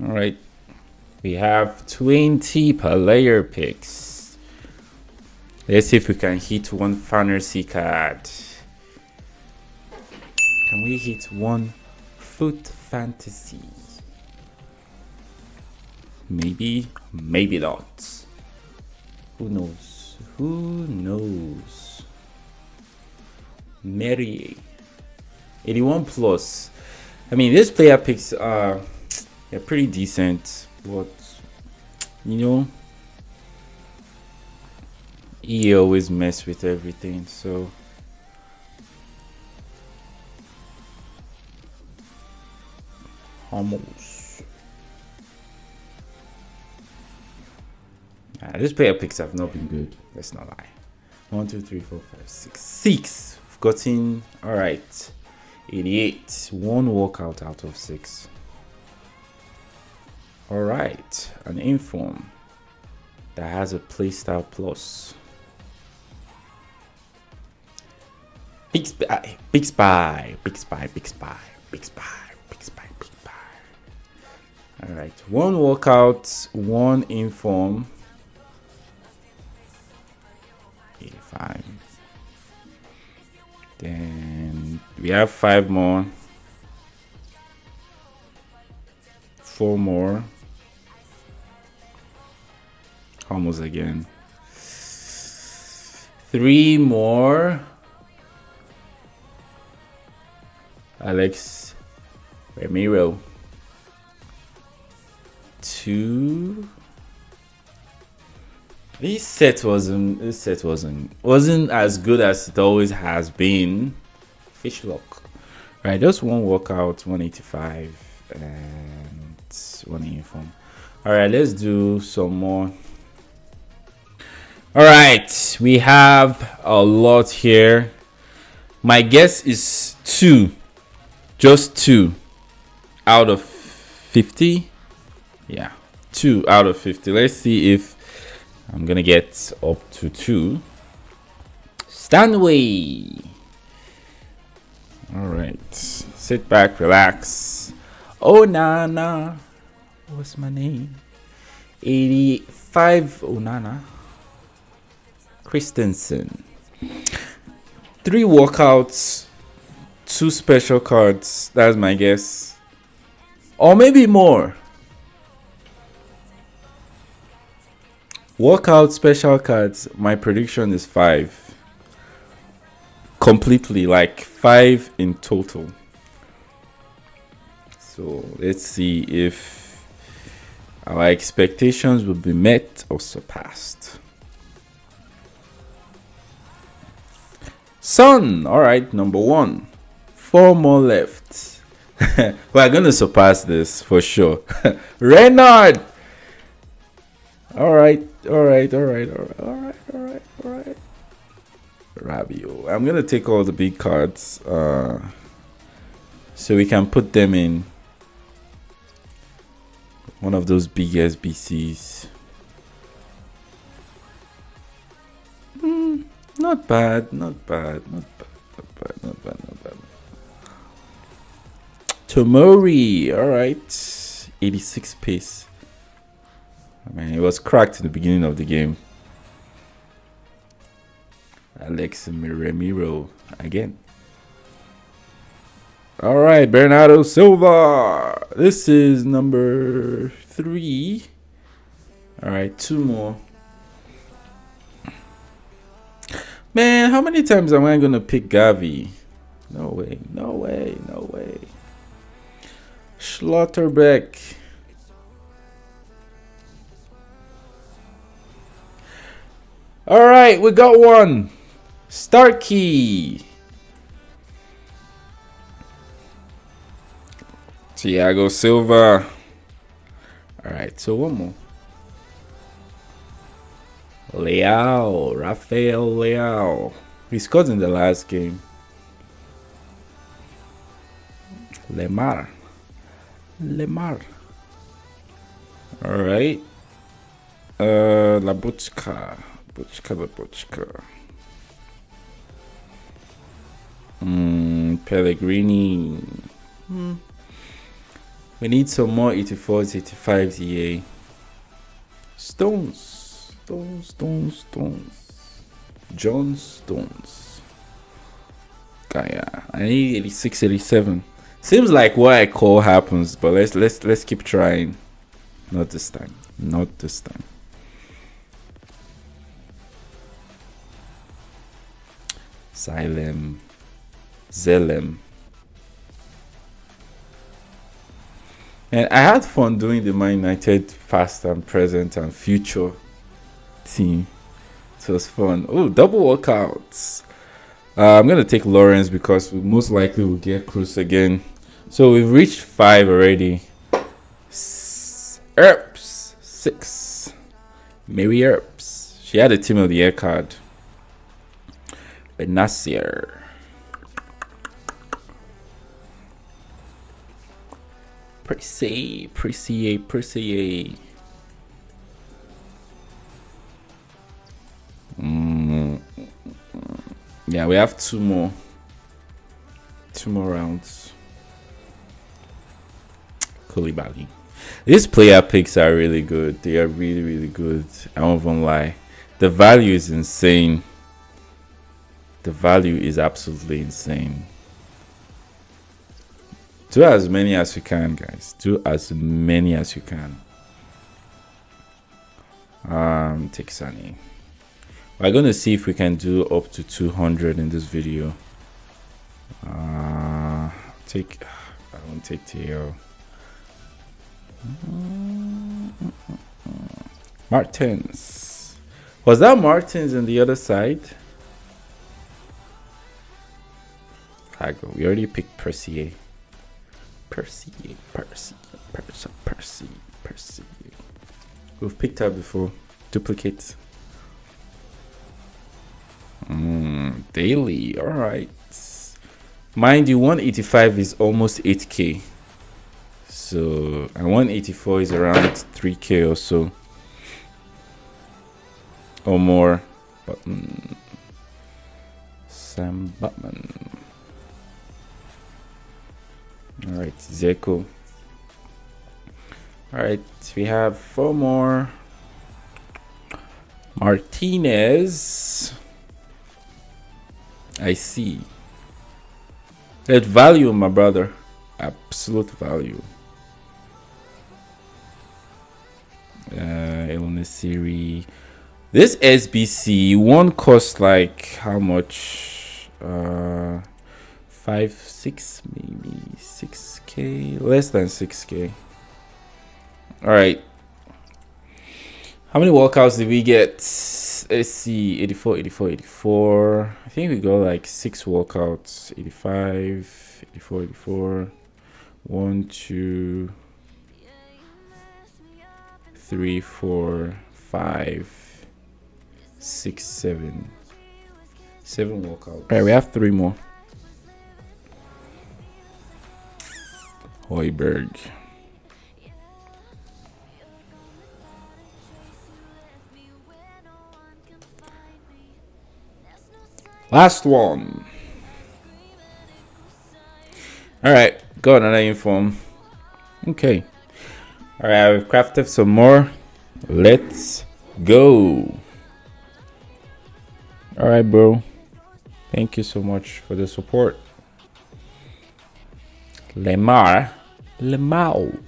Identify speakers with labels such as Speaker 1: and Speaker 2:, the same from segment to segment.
Speaker 1: All right. We have 20 player picks. Let's see if we can hit one fantasy card. Can we hit one foot fantasy? Maybe, maybe not. Who knows? Who knows? Mary. 81 plus. I mean, this player picks are yeah, pretty decent, but you know, he always mess with everything. So almost. Ah, this player picks have not been good. Let's not lie. One, two, three, four, five, six. Six. We've gotten all right. 88. One walkout out of six. All right. An inform that has a playstyle plus. Big spy, big spy, big spy, big spy, big spy, big spy, big spy. All right, one walkout, one inform. 85. Then we have five more. Four more. Almost again. Three more. Alex Remiro. Two. This set wasn't this set wasn't wasn't as good as it always has been. Fishlock. Right, just one workout, 185 and one uniform. Alright, let's do some more. Alright, we have a lot here. My guess is two just two out of 50 yeah two out of 50 let's see if i'm gonna get up to two. Stanway. All right sit back relax. Oh nah what's my name? 85 onana christensen three walkouts two special cards. That's my guess. Or maybe more. Walkout special cards. My prediction is five. Completely, like five in total. So let's see if our expectations will be met or surpassed. Sun, all right, number one four more left. We're gonna surpass this for sure. Renard. All right, all right, all right, all right, all right, all right, all right. Rabiot. I'm gonna take all the big cards, uh, so we can put them in one of those big SBCs. Mm, not bad, not bad, not bad, not bad, not bad, not bad. Tomori, all right, 86 pace. I mean, it was cracked in the beginning of the game. Alex Miramiro again. All right, Bernardo Silva. This is number three. All right, two more. Man, how many times am I gonna pick Gavi? No way, no way, no way. Schlotterbeck. All right, we got one. Starkey. Thiago Silva. All right, so one more. Leao, Rafael Leao. He scored in the last game. Lemar. Lemar. All right. Uh, La Buchka. Buchka, La Buchka. Mm, Pellegrini. Hmm. We need some more 84s, 85s, EA. Stones. Stones, stones, stones. John Stones. Gaia. I need 86, 87. Seems like what I call happens, but let's let's let's keep trying. Not this time. Not this time. Xylem. Zelem. And I had fun doing the Man United past and present and future team. It was fun. Oh, double workouts. Uh, I'm gonna take Lawrence because we most likely will get Cruz again. So we've reached five already. Earps six. Mary Earps. She had a team of the year card. Bennacer. Prissy, Prissy, Prissy. Mm. Yeah, we have two more. Two more rounds. Koulibaly. These player picks are really good. They are really, really good. I won't even lie. The value is insane. The value is absolutely insane. Do as many as you can, guys. Do as many as you can. Um, take Sunny. We're going to see if we can do up to 200 in this video. Uh, take, I won't take TL. Martins. Was that Martins on the other side? I go. We already picked Percy. Percy, Percy, Percy, Percy, Percy. We've picked up before. Duplicate. Daily. All right. Mind you, 185 is almost 8k. So, and 184 is around 3k or so. Or more. Button. Mm, Sam Butman. Alright, Zeko. Alright, we have four more. Martinez. I see. That value, my brother. Absolute value. Uh, series. This SBC one cost like how much? Uh, five, six, maybe six k, less than six k. All right. How many walkouts did we get? Let's see, 84, 84, 84. I think we got like six workouts 85, 84, 84. One, two, three, four, five, six, seven. Seven walkouts. All right, we have three more. Højbjerg. Last one. All right, got another inform. Okay. All right, I've crafted some more. Let's go. All right, bro. Thank you so much for the support. Lemar. Lemao.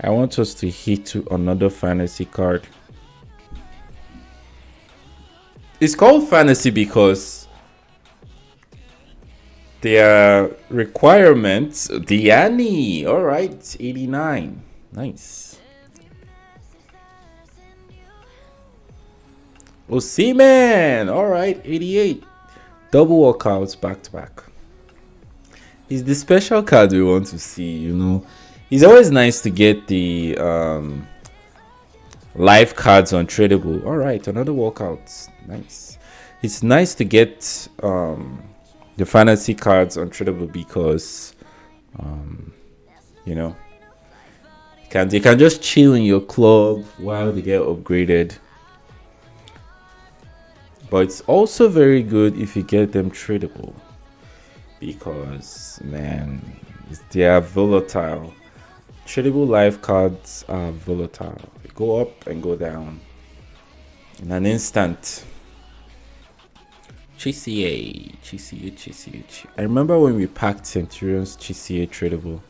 Speaker 1: I want us to hit to another fantasy card. It's called fantasy because their requirements. the Diani. All right. 89. Nice. Oh, Seaman! All right. 88. Double walkouts back to back. It's the special card we want to see, you know. It's always nice to get the um, live cards on tradable. All right. Another walkout. Nice. It's nice to get um, the fantasy cards on tradable because um, you know can they can just chill in your club while they get upgraded but it's also very good if you get them tradable because man, they are volatile. Tradable life cards are volatile. Go up and go down in an instant. GCA, GCA, GCA. I remember when we packed Centurion's GCA tradable.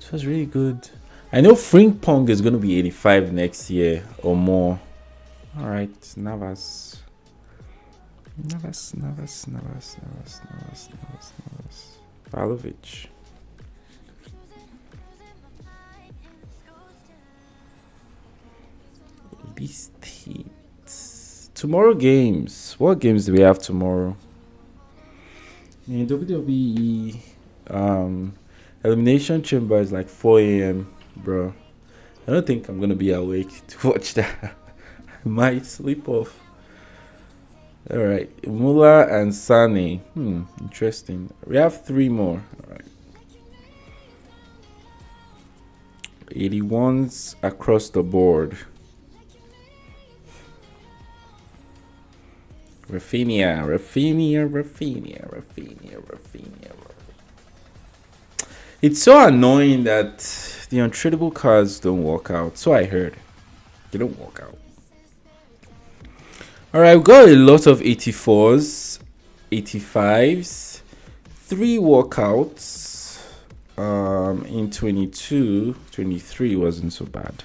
Speaker 1: It was really good. I know Frimpong is going to be 85 next year or more. All right, Navas. Navas, Navas, Navas, Navas, Navas, Navas, Navas. Pavlovic. These teams. Tomorrow games. What games do we have tomorrow? In WWE, um, Elimination Chamber is like 4 a.m., bro. I don't think I'm gonna be awake to watch that. I might sleep off. All right, Mula and Sani. Hmm, interesting. We have three more. All right. 81s across the board. Rafinha, Rafinha, Rafinha, Rafinha, Rafinha. It's so annoying that the untradeable cards don't work out. So I heard. They don't work out. Alright, we've got a lot of 84s, 85s, three walkouts um, in 22, 23 wasn't so bad.